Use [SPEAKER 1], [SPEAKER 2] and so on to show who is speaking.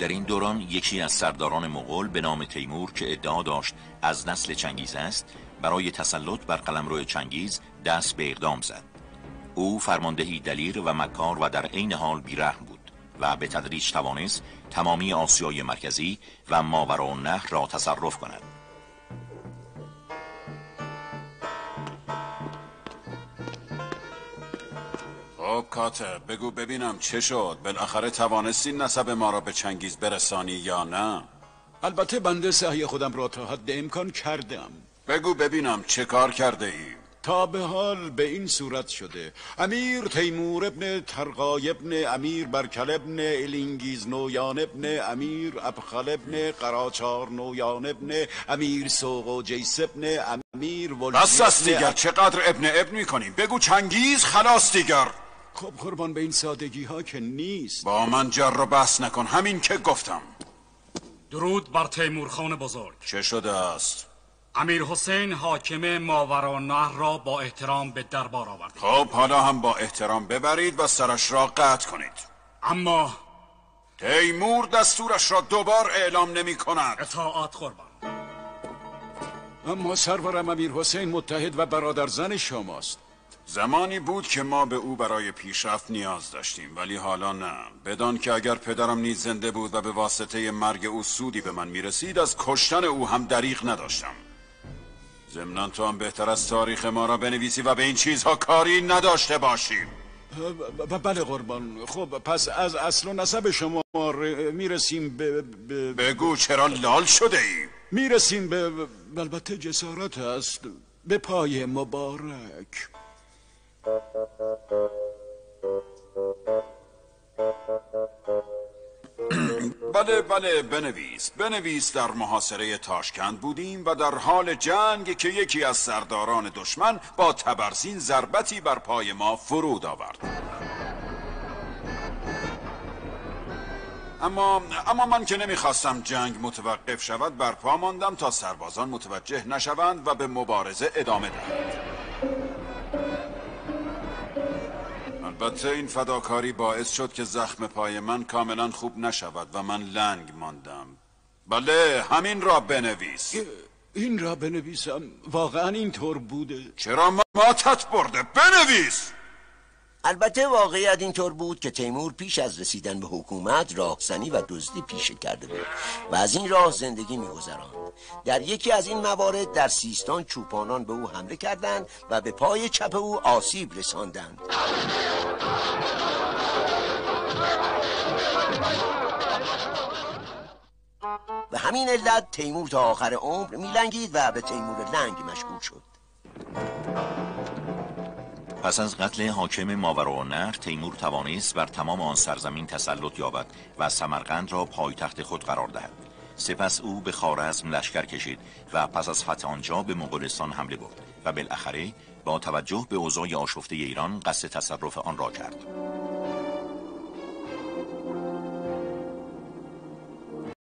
[SPEAKER 1] در این دوران یکی از سرداران مغول به نام تیمور که ادعا داشت از نسل چنگیز است برای تسلط بر قلمرو چنگیز دست به اقدام زد. او فرماندهی دلیر و مکار و در عین حال بیرحم بود و به تدریج توانست تمامی آسیای مرکزی و ماورا نهر را تصرف کند.
[SPEAKER 2] خب کاتب بگو ببینم چه شد؟ بالاخره توانستی نسب ما را به چنگیز برسانی یا نه؟
[SPEAKER 3] البته بنده سعی خودم را تا حد امکان کردم.
[SPEAKER 2] بگو ببینم چه کار کرده ای؟
[SPEAKER 3] تا به حال به این صورت شده. امیر تیمور ابن ترقای ابن امیر برکل ابن الینگیز نویان ابن امیر ابخل ابن قراچار نویان ابن امیر سوق و جیس ابن امیر
[SPEAKER 2] بس است دیگر. چقدر ابن ابن می‌کنیم؟ بگو چنگیز خلاص دیگر.
[SPEAKER 3] خب قربان به این سادگی ها که نیست.
[SPEAKER 2] با من جر رو بحث نکن. همین که گفتم.
[SPEAKER 4] درود بر تیمور خان بزرگ.
[SPEAKER 2] چه شده است؟
[SPEAKER 4] امیر حسین حاکم ماورا نهر را با احترام به دربار آورد
[SPEAKER 2] خب حالا هم با احترام ببرید و سرش را قطع کنید.
[SPEAKER 4] اما
[SPEAKER 2] تیمور دستورش را دوبار اعلام نمی کند.
[SPEAKER 4] اطاعت قربان.
[SPEAKER 3] اما سرورم امیر حسین متحد و برادر زن شماست.
[SPEAKER 2] زمانی بود که ما به او برای پیشرفت نیاز داشتیم ولی حالا نه. بدان که اگر پدرم نیز زنده بود و به واسطه مرگ او سودی به من می‌رسید از کشتن او هم دریغ نداشتم. ضمنا تو هم بهتر از تاریخ ما را بنویسی و به این چیزها کاری نداشته باشیم.
[SPEAKER 3] بله قربان. خب پس از اصل و نسب شما می‌رسیم به, به...
[SPEAKER 2] بگو چرا لال شده ای؟
[SPEAKER 3] می‌رسیم به البته جسارت است. به پای مبارک.
[SPEAKER 2] بله بله بنویس. بنویس در محاصره تاشکند بودیم و در حال جنگ که یکی از سرداران دشمن با تبرزین ضربتی بر پای ما فرود آورد. اما اما من که نمی‌خواستم جنگ متوقف شود بر پا ماندم تا سربازان متوجه نشوند و به مبارزه ادامه دهند. البته این فداکاری باعث شد که زخم پای من کاملا خوب نشود و من لنگ ماندم. بله همین را بنویس.
[SPEAKER 3] این را بنویسم. واقعا اینطور بوده.
[SPEAKER 2] چرا ماتت برده؟ بنویس!
[SPEAKER 5] البته واقعیت اینطور بود که تیمور پیش از رسیدن به حکومت راهزنی و دزدی پیشه کرده بود و از این راه زندگی میگذراند. در یکی از این موارد در سیستان چوپانان به او حمله کردند و به پای چپ او آسیب رساندند. به همین علت تیمور تا آخر عمر میلنگید و به تیمور لنگ مشغول شد.
[SPEAKER 1] پس از قتل حاکم ماوراءالنهر تیمور توانست بر تمام آن سرزمین تسلط یابد و سمرقند را پایتخت خود قرار دهد. سپس او به خارزم لشکر کشید و پس از فتح آنجا به مغولستان حمله برد. و بالاخره با توجه به اوضاع آشفته ایران قصد تصرف آن را کرد.